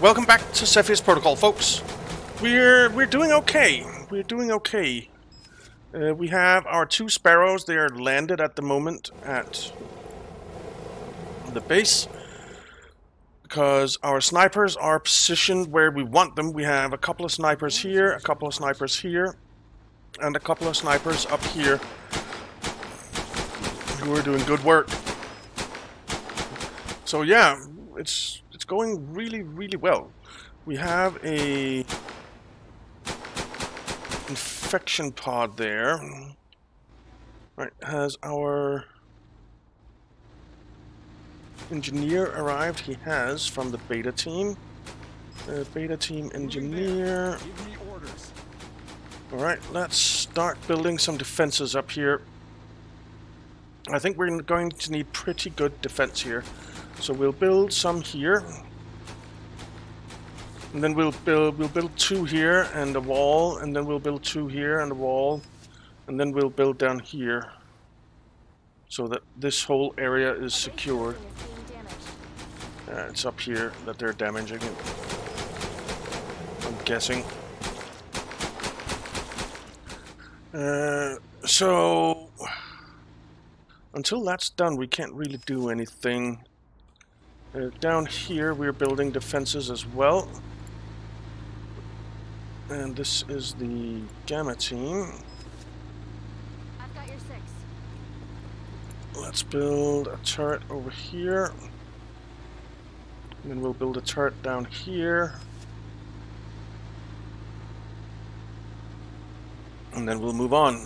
welcome back to Cepheus Protocol, folks. We're we're doing okay. We're doing okay. Uh, we have our two sparrows. They are landed at the moment at the base because our snipers are positioned where we want them. We have a couple of snipers here, a couple of snipers here, and a couple of snipers up here who are doing good work. So yeah, it's it's going really really well. We have a infection pod there. Right, has our engineer arrived? He has from the beta team. Uh, beta team engineer. Alright, let's start building some defenses up here. I think we're going to need pretty good defense here. So we'll build some here. And then we'll build we'll build two here and a wall, and then we'll build two here and a wall, and then we'll build down here. So that this whole area is secure. Uh, it's up here that they're damaging it. I'm guessing. Uh, so until that's done, we can't really do anything. Uh, down here, we're building defenses as well. And this is the Gamma team. I've got your six. Let's build a turret over here. And then we'll build a turret down here. And then we'll move on.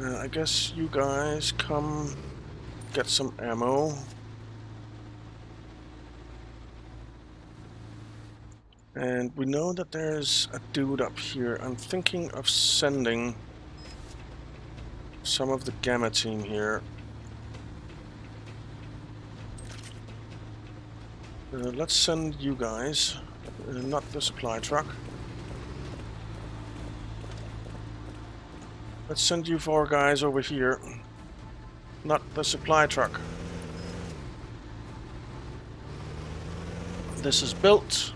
Uh, I guess you guys come get some ammo. And we know that there's a dude up here. I'm thinking of sending some of the Gamma team here. Uh, let's send you guys, uh, not the supply truck. Let's send you four guys over here, not the supply truck. This is built.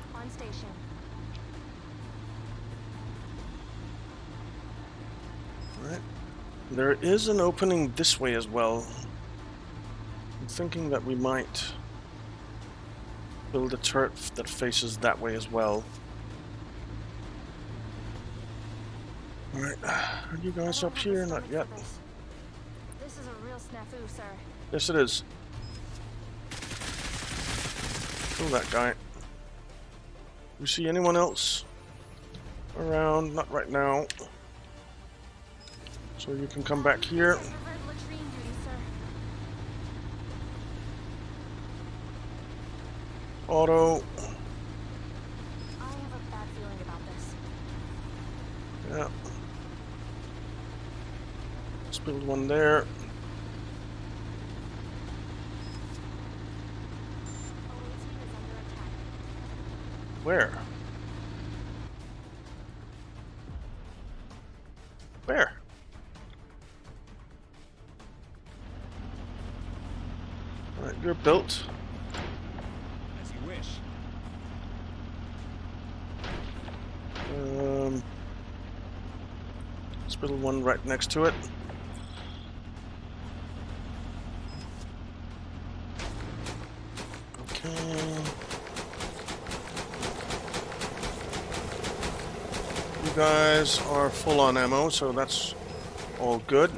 There is an opening this way as well. I'm thinking that we might build a turret that faces that way as well. Alright, are you guys up here? Not yet. This is a real snafu, sir. Yes it is. Kill that guy. You see anyone else around? Not right now. So you can come back here. Auto. I have a bad feeling about this. Yeah. Let's build one there. Where? You're built. As you wish. Um, let's build one right next to it. Okay. You guys are full on ammo, so that's all good.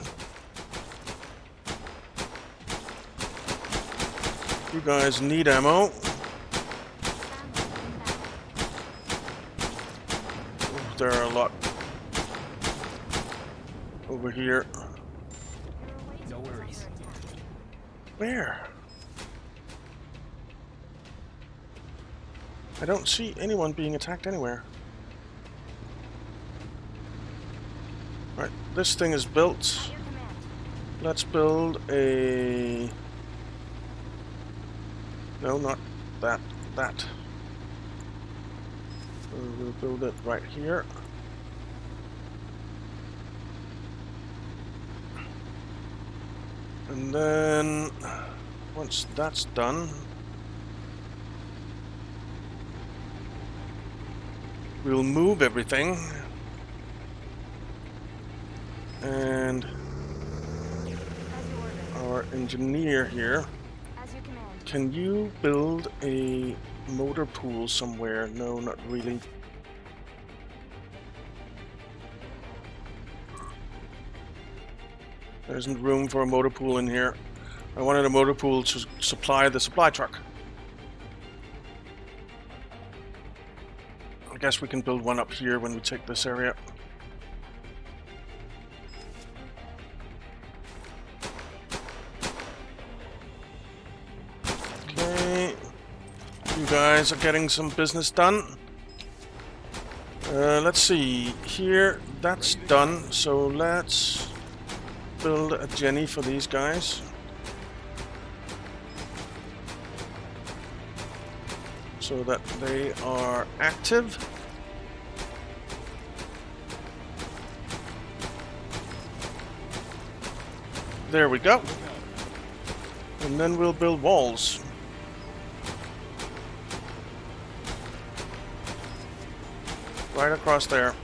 You guys need ammo. There are a lot over here. No worries. Where? I don't see anyone being attacked anywhere. Right, this thing is built. At your command. Let's build a... No, not that. That. Uh, We'll build it right here. And then, once that's done, We'll move everything. And our engineer here. Can you build a motor pool somewhere? No, not really. There isn't room for a motor pool in here. I wanted a motor pool to supply the supply truck. I guess we can build one up here when we take this area. Guys are getting some business done. Uh, let's see. Here, that's done. So let's build a Jenny for these guys. So that they are active. There we go. And then we'll build walls. Right across there.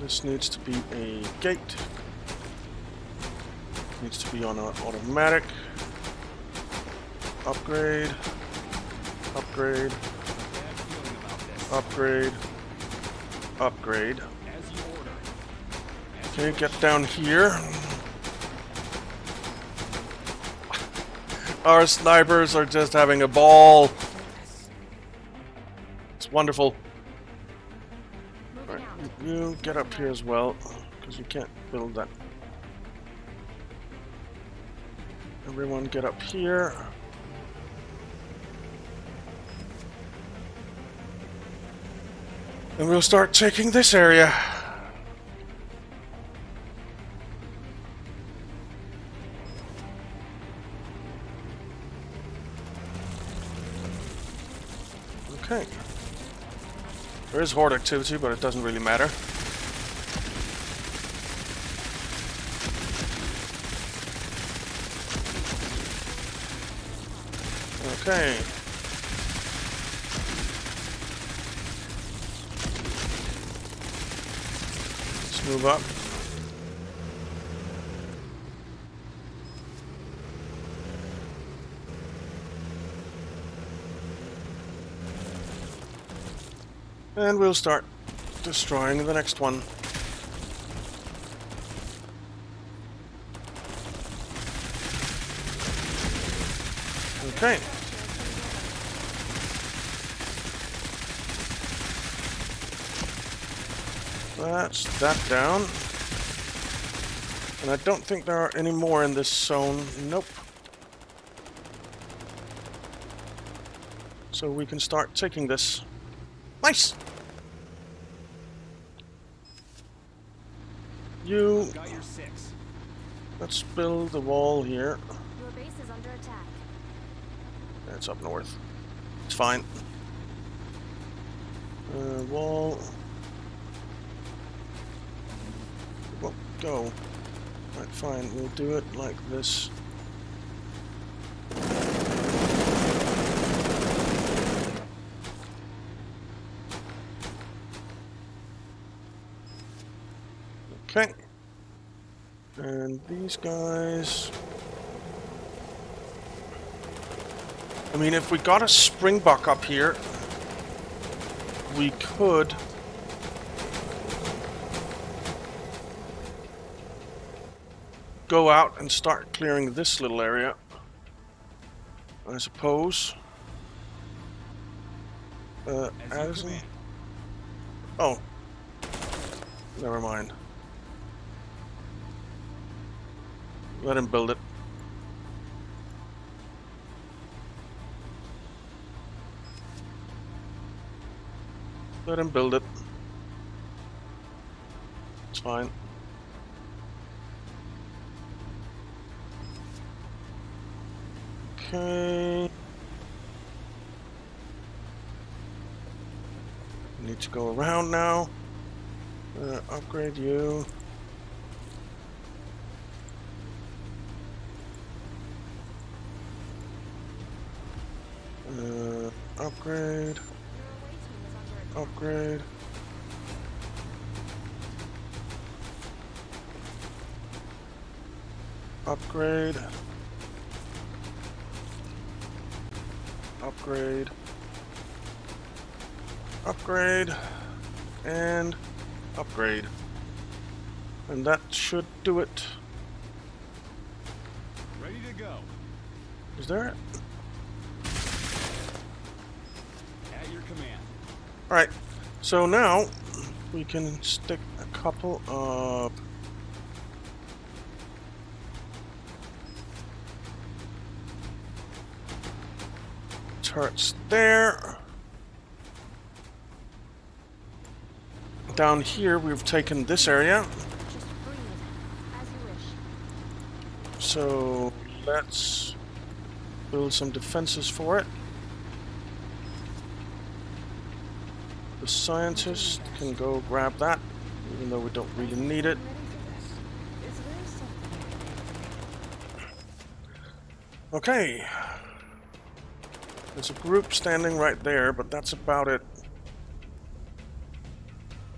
This needs to be a gate. Needs to be on an automatic. Upgrade. Upgrade. Bad feeling about this. Upgrade. Upgrade. As you order. As you Okay, get down here. Our snipers are just having a ball. It's wonderful. Right, you get up here as well, because you can't build that. Everyone get up here. And we'll start taking this area. There is horde activity, but it doesn't really matter. Okay. Let's move up. And we'll start destroying the next one. Okay. That's that down. And I don't think there are any more in this zone. Nope. So we can start taking this. Nice! You, got your six. let's build the wall here. Your base is under attack. It's up north. It's fine. Uh, wall. Well, go. Right, fine. We'll do it like this. Okay. And these guys. I mean, if we got a springbok up here, we could go out and start clearing this little area. I suppose. Uh, Addison? Oh. Never mind. Let him build it. Let him build it. It's fine. Okay. Need to go around now. Uh, upgrade you. Uh, upgrade, Your away team is under attack. upgrade. Upgrade. Upgrade. Upgrade. And upgrade. And that should do it. Ready to go. Is there? Alright, so now we can stick a couple of turrets there. Down here we've taken this area, Just breathe. As you wish. so let's build some defenses for it. The scientist can go grab that, even though we don't really need it. Okay. There's a group standing right there, but that's about it.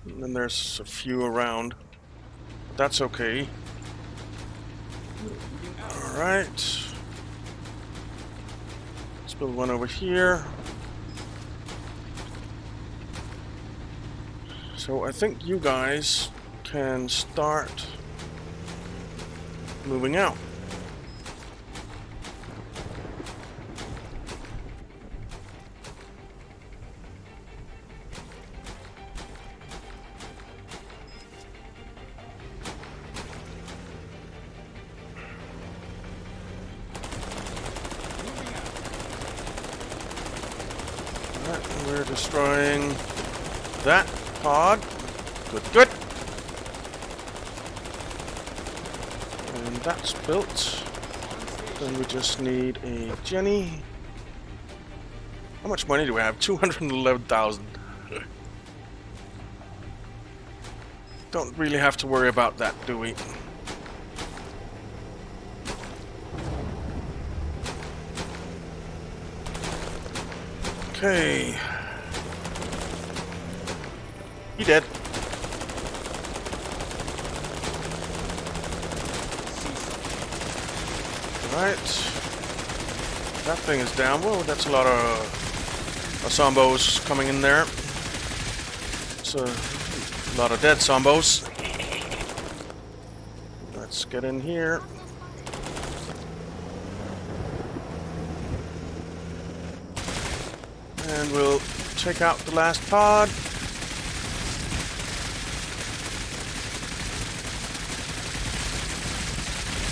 And then there's a few around. But that's okay. Alright. Let's build one over here. So I think you guys can start moving out. Need a Jenny. How much money do we have? 211,000. Don't really have to worry about that, do we? Okay. He dead. Alright. That thing is down. Whoa, that's a lot of uh, Sombos coming in there. It's a lot of dead Sombos. Let's get in here. And we'll take out the last pod.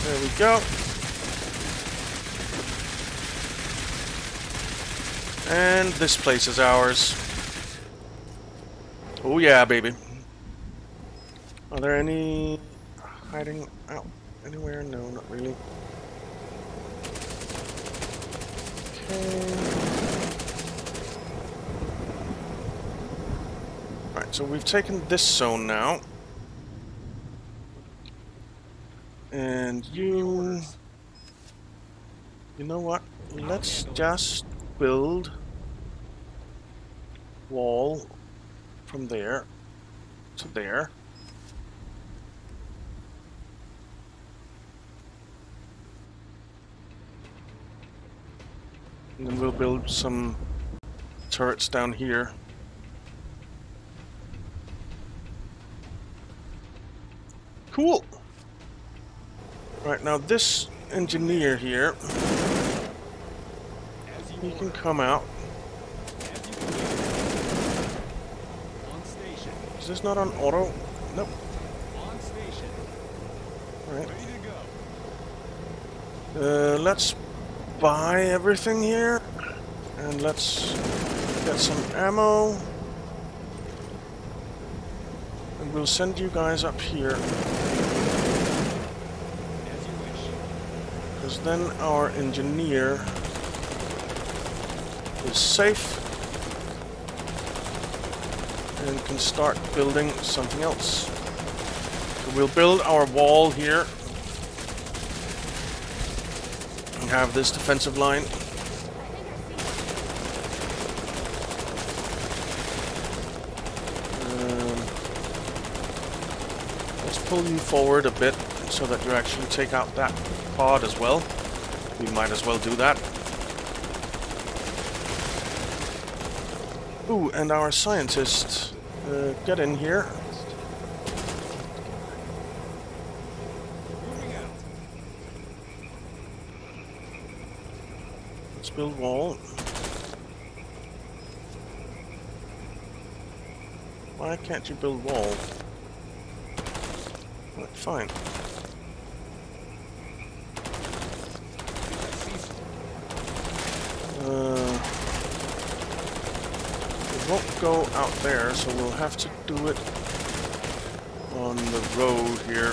There we go. And this place is ours. Oh yeah, baby. Are there any hiding out anywhere? No, not really. Okay. Alright, so we've taken this zone now. And you... You know what? Let's just build wall from there to there. And then we'll build some turrets down here. Cool. Right now this engineer here, he can come out. As you command. On station. Is this not on auto? Nope. On station. Alright. Ready to go. Uh, let's buy everything here. And let's get some ammo. And we'll send you guys up here. As you wish. Because then our engineer is safe and can start building something else. So we'll build our wall here and have this defensive line. Um, let's pull you forward a bit so that you actually take out that pod as well. We might as well do that. Ooh, and our scientists uh, get in here. Let's build wall. Why can't you build wall? Right, fine. I see some. Uh, it won't go out there, so we'll have to do it on the road here.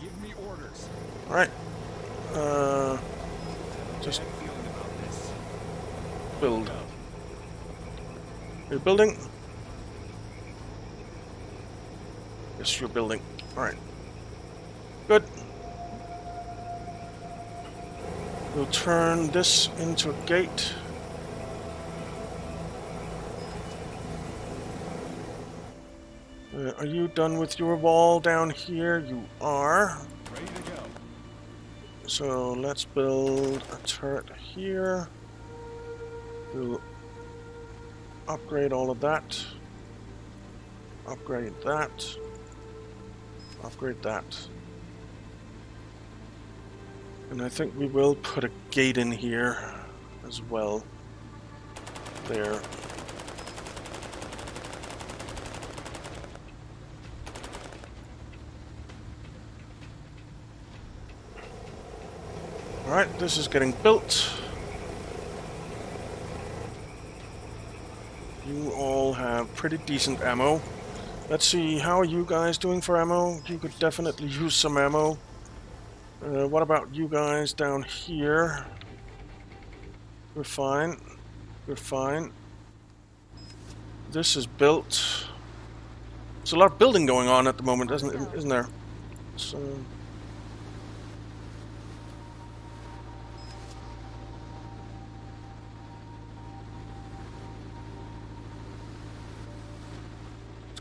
Give me orders. Alright. Uh, Just Just- bad feeling about this. build. You're building? Yes, you're building. Alright. Good. We'll turn this into a gate. Uh, are you done with your wall down here? You are. Ready to go. So let's build a turret here. We'll upgrade all of that. Upgrade that. Upgrade that. And I think we will put a gate in here as well. There. Alright, this is getting built. You all have pretty decent ammo. Let's see, how are you guys doing for ammo? You could definitely use some ammo. Uh, what about you guys down here? We're fine. We're fine. This is built. There's a lot of building going on at the moment, isn't, isn't there? So...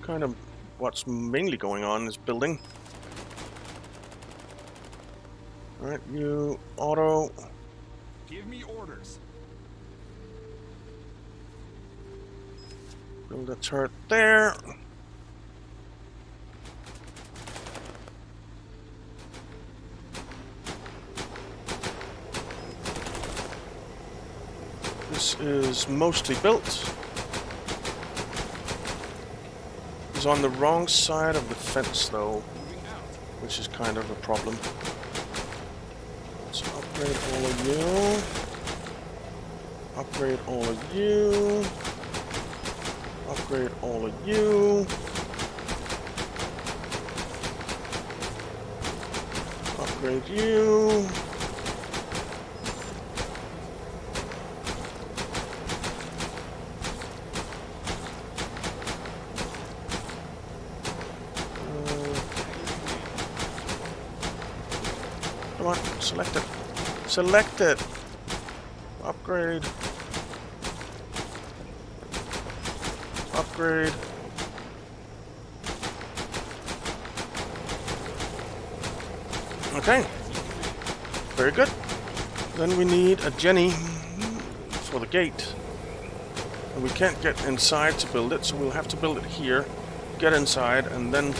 kind of what's mainly going on is building. Alright, you auto. Give me orders. Build a turret there. This is mostly built. It's on the wrong side of the fence though, which is kind of a problem. Upgrade all of you. Upgrade all of you. Upgrade all of you. Upgrade you. Select it. Select it. Upgrade. Upgrade. Okay. Very good. Then we need a Jenny for the gate. And we can't get inside to build it, so we'll have to build it here. Get inside, and then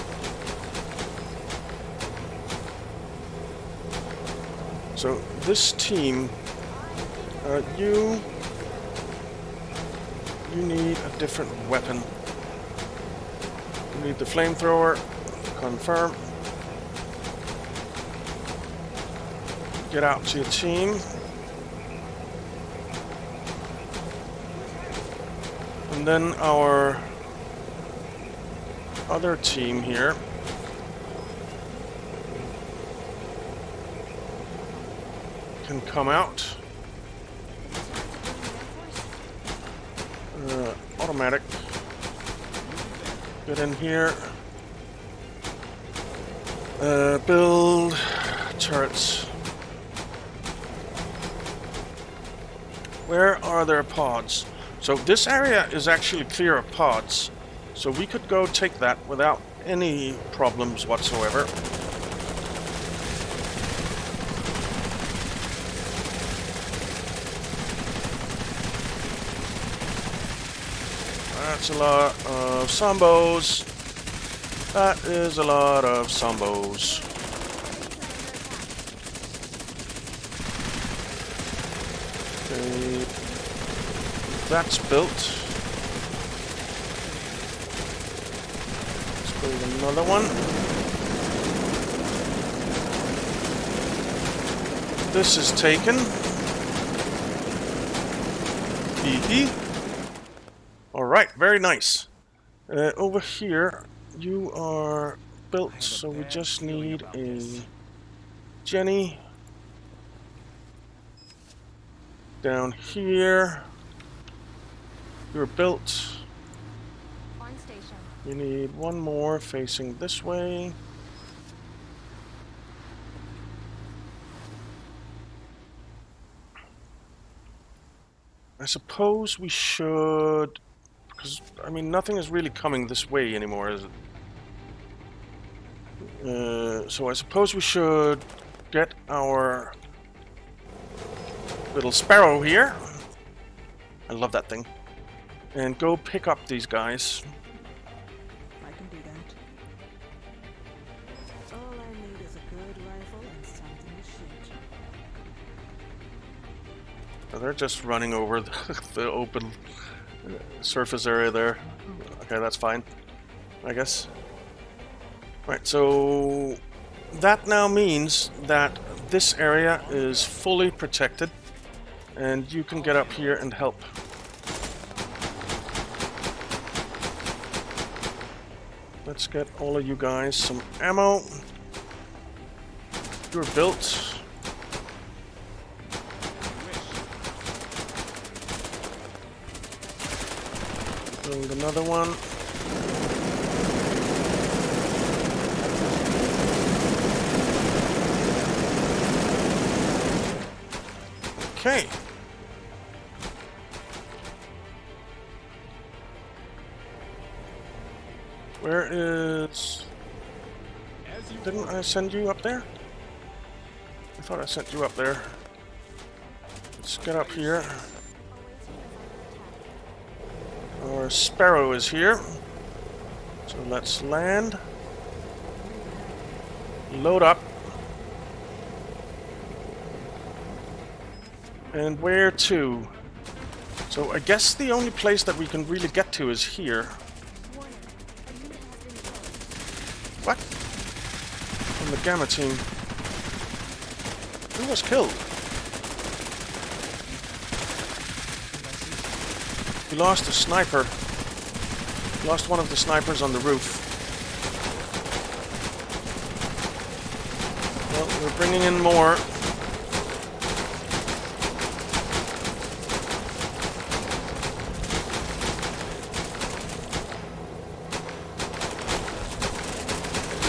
So this team, uh, you you need a different weapon. You need the flamethrower. Confirm. Get out to your team. And then our other team here. can come out. Uh, automatic. Get in here. Uh, build turrets. Where are their pods? So this area is actually clear of pods. So we could go take that without any problems whatsoever. That's a lot of Sambos. That is a lot of Sambos. Okay. That's built. Let's build another one. This is taken. Hee hee. Alright, very nice. Uh, over here, you are built, so we just need a Jenny. Down here, you're built. On. You need one more facing this way. I suppose we should... Because, I mean, nothing is really coming this way anymore, is it? Uh, so I suppose we should get our little sparrow here. I love that thing. And go pick up these guys. I can do that. All I need is a good rifle and something to shoot. Oh, They're just running over the, the open surface area there. Okay, that's fine. I guess. Right, so that now means that this area is fully protected and you can get up here and help. Let's get all of you guys some ammo. You're built. Build another one. Okay. Where is... Didn't I send you up there? I thought I sent you up there. Let's get up here. Sparrow is here. So let's land. Load up. And where to? So I guess the only place that we can really get to is here. What? From the Gamma team. Who was killed? We lost a sniper. Lost one of the snipers on the roof. Well, we're bringing in more.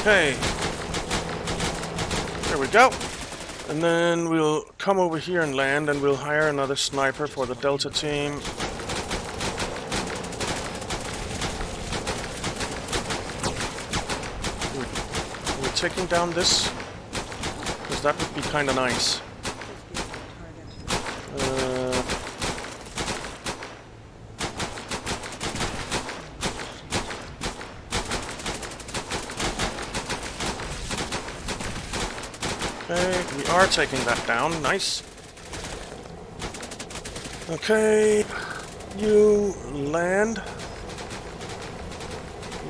Okay. There we go. And then we'll come over here and land, and we'll hire another sniper for the Delta team. Taking down this, because that would be kind of nice. Uh, okay, we are taking that down. Nice. Okay, you land.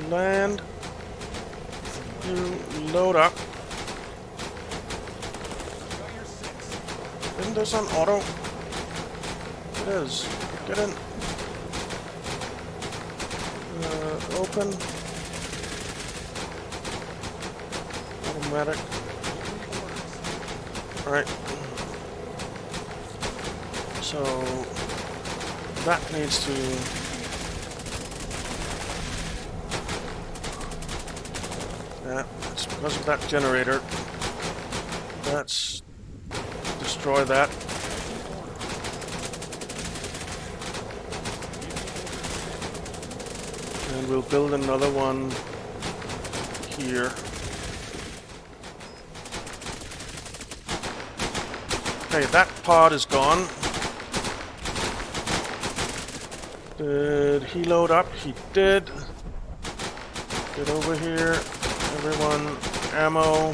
Land. You load up. Isn't this on auto? It is. Get in. Uh, open. Automatic. Alright. So that needs to Yeah, it's because of that generator. Let's destroy that. And we'll build another one here. Okay, that pod is gone. Did he load up? He did. Get over here. Everyone, ammo.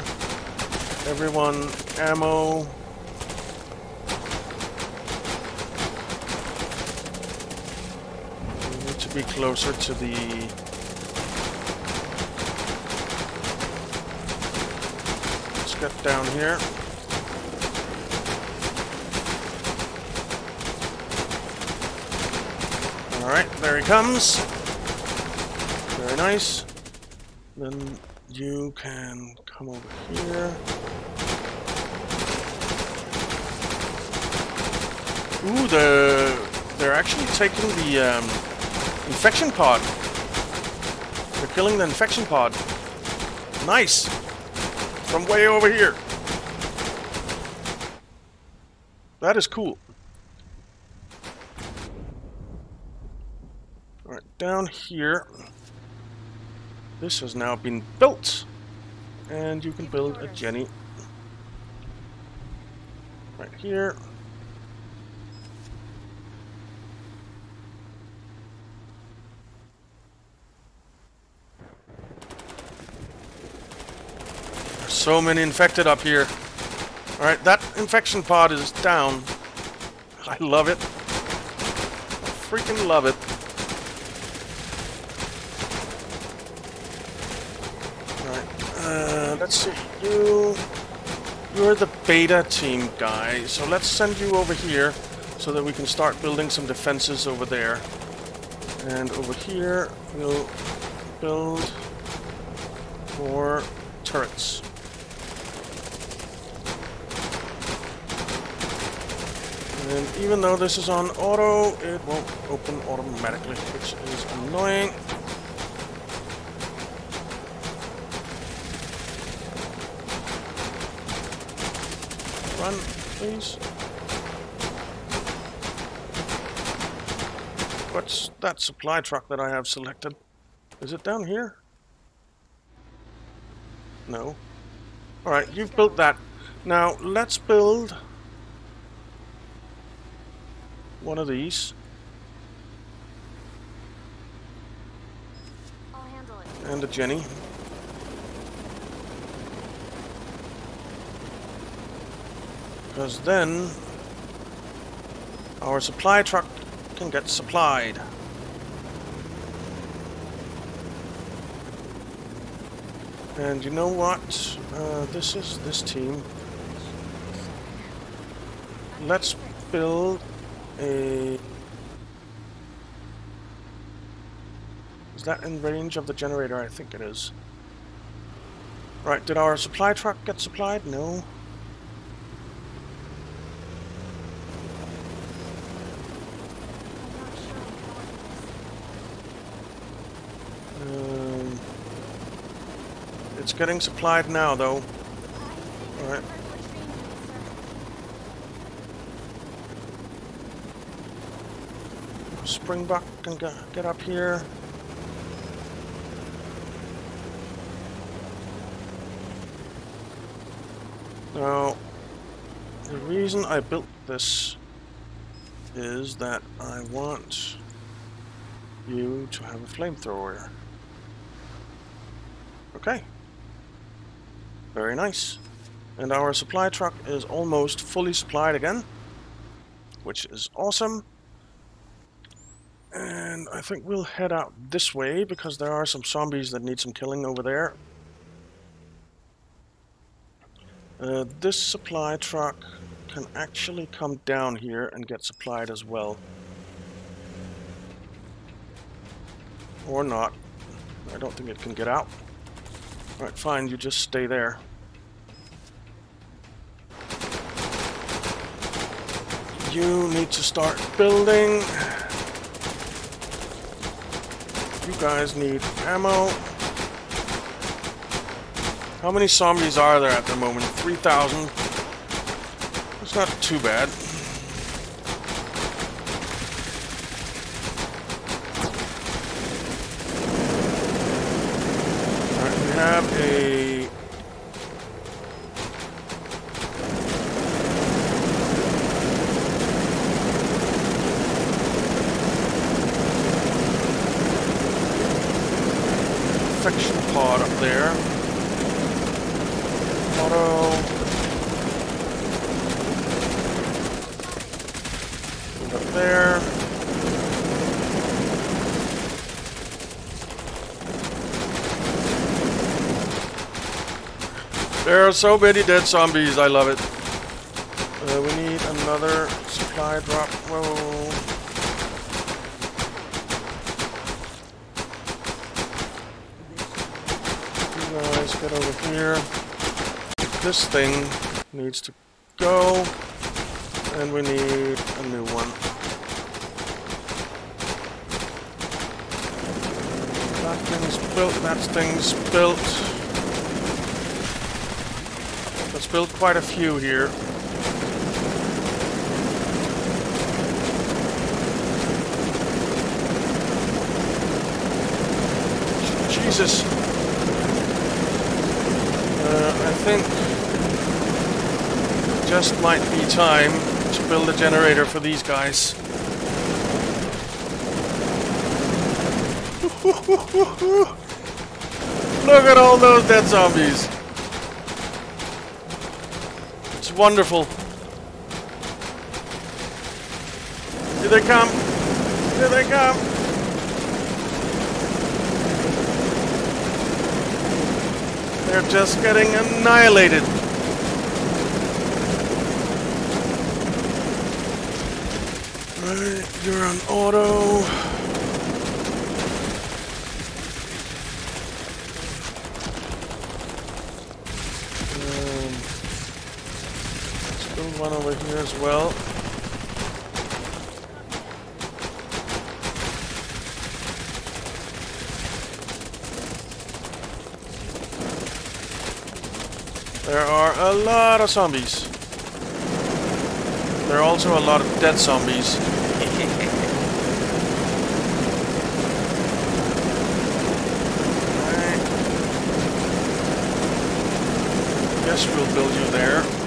Everyone, ammo. We need to be closer to the... Let's get down here. Alright, there he comes. Very nice. Then you can come over here. Ooh, the they're actually taking the um, infection pod. They're killing the infection pod. Nice. From way over here. That is cool. Alright, down here. This has now been built. And you can build a Jenny. Right here. There's so many infected up here. Alright, that infection pod is down. I love it. I freaking love it. Uh, let's see. You, you're the beta team guy, so let's send you over here so that we can start building some defenses over there. And over here, we'll build more turrets. And even though this is on auto, it won't open automatically, which is annoying. Run, please. What's that supply truck that I have selected? Is it down here? No. Alright, you've built that. Now, let's build one of these. I'll handle it. And a Jenny. Because then our supply truck can get supplied. And you know what? Uh, this is this team. Let's build a... Is that in range of the generator? I think it is. Right, did our supply truck get supplied? No. I'm not sure I'm following this. Um, it's getting supplied now, though. Alright. Springbok can get up here. Now, the reason I built this is that I want you to have a flamethrower. Okay. Very nice. And our supply truck is almost fully supplied again, which is awesome. And I think we'll head out this way because there are some zombies that need some killing over there. Uh, this supply truck can actually come down here and get supplied as well. Or not. I don't think it can get out. Alright, fine, you just stay there. You need to start building. You guys need ammo. How many zombies are there at the moment? 3,000. It's not too bad. Alright, we have a... Infection pod up there. Auto. And Up there. There are so many dead zombies, I love it. Uh, we need another supply drop. Whoa. Guys get over here. This thing needs to go. And we need a new one. That thing's built, that thing's built. Let's quite a few here. Jesus. Uh, I think just might be time to build a generator for these guys. Look at all those dead zombies. It's wonderful. Here they come. Here they come. They're just getting annihilated. Right, you're on auto. Um, let's build one over here as well. There are a lot of zombies. There are also a lot of dead zombies. Guess we'll build you there.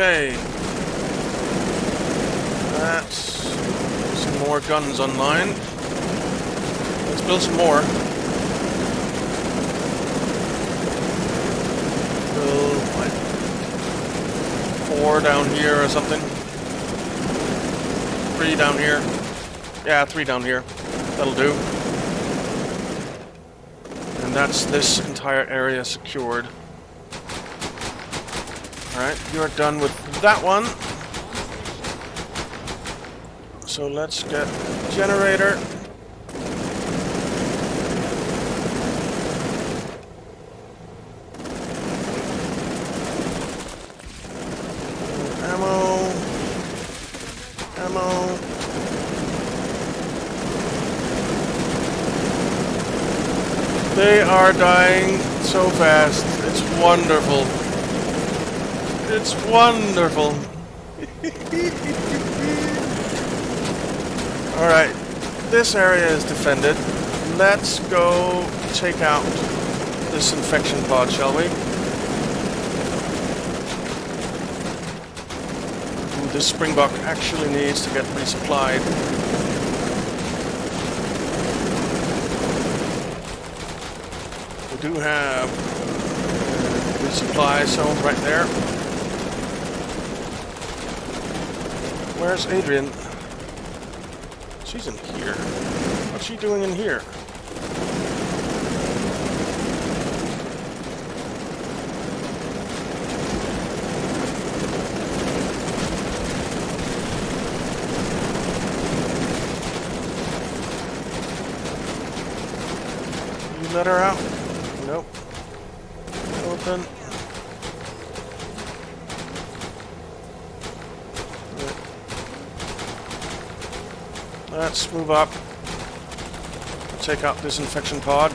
Okay. That's some more guns online. Let's build some more. Build like four down here or something. Three down here. Yeah, three down here. That'll do. And that's this entire area secured. You're done with that one. So let's get generator. Ammo. Ammo. They are dying so fast. It's wonderful. It's wonderful. Alright, this area is defended. Let's go take out this infection pod, shall we? Ooh, this springbok actually needs to get resupplied. We do have resupply zone right there. Where's Adrian? She's in here. What's she doing in here? You let her out? Nope. Open. Let's move up. Take out this infection pod.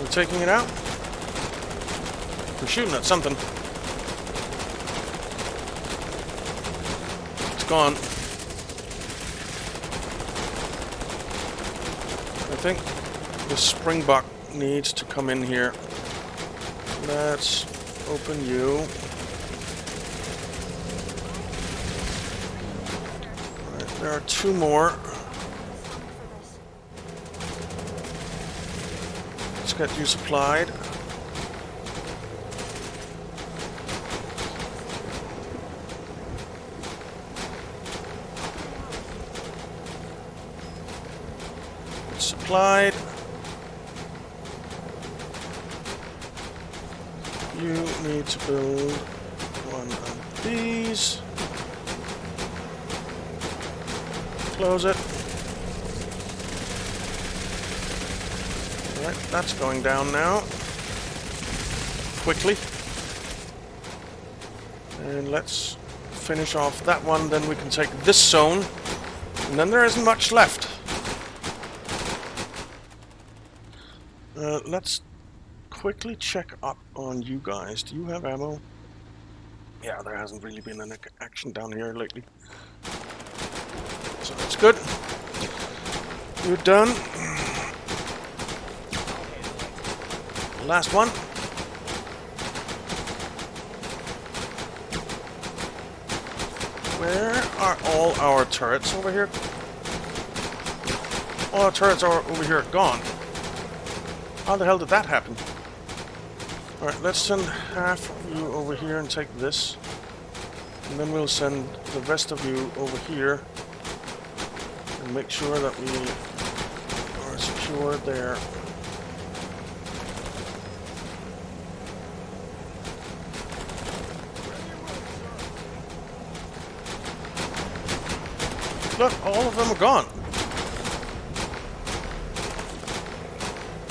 We're taking it out. We're shooting at something. It's gone. I think the springbok needs to come in here. Let's open you. Alright, there are two more. Let's get you supplied. Supplied. Need to build one of these. Close it. Alright, that's going down now. Quickly. And let's finish off that one, then we can take this zone. And then there isn't much left. Uh, let's quickly check up on you guys. Do you have ammo? Yeah, there hasn't really been any action down here lately. So that's good. You're done. Last one. Where are all our turrets over here? All our turrets are over here gone. How the hell did that happen? Alright, let's send half of you over here and take this. And then we'll send the rest of you over here. And make sure that we are secure there. Look, all of them are gone.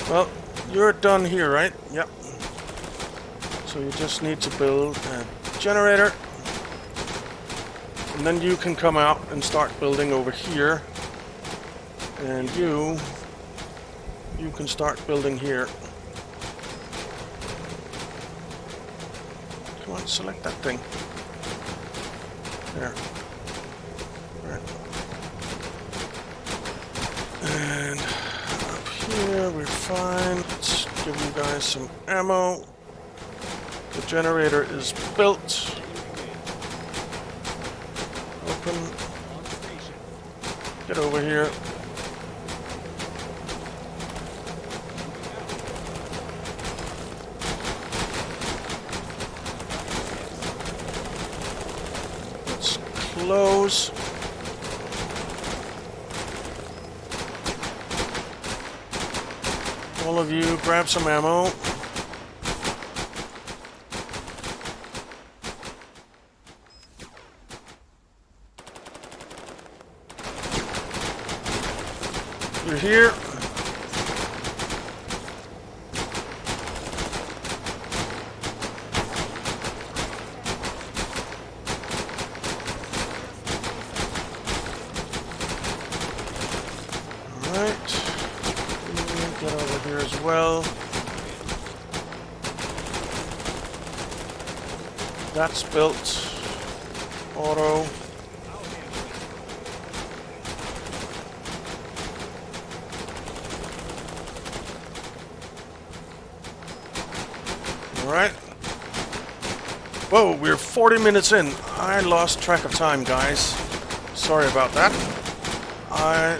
Well, you're done here, right? Yep. So you just need to build a generator. And then you can come out and start building over here. And you... You can start building here. Come on, select that thing. There. And up here we're fine. Let's give you guys some ammo. Generator is built. Open. Get over here. Let's close. All of you, grab some ammo. Over here as well. That's built. Auto. Alright. Whoa, we're 40 minutes in. I lost track of time, guys. Sorry about that. I...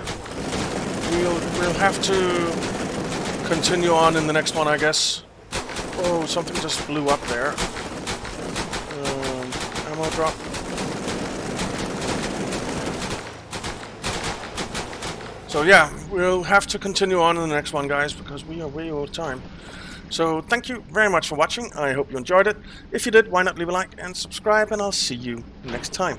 We'll, we'll have to continue on in the next one, I guess. Oh, something just blew up there. Um, ammo drop. So yeah, we'll have to continue on in the next one, guys, because we are way over time. So thank you very much for watching. I hope you enjoyed it. If you did, why not leave a like and subscribe, and I'll see you next time.